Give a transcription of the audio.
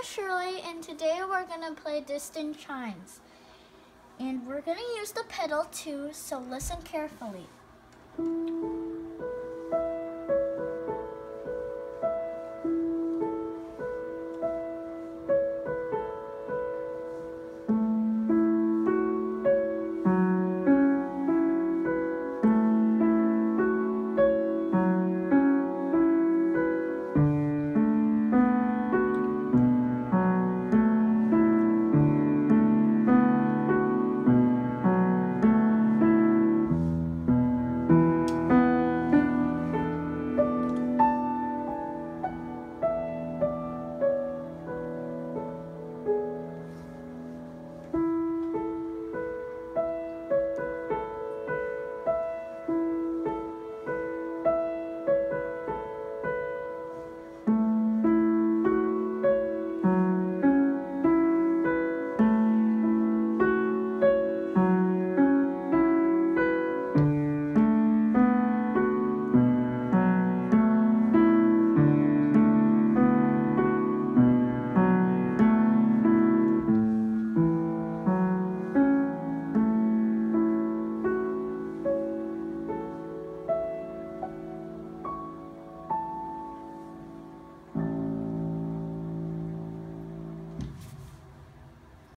is Shirley, and today we're gonna play Distant Chimes. And we're gonna use the pedal too, so listen carefully.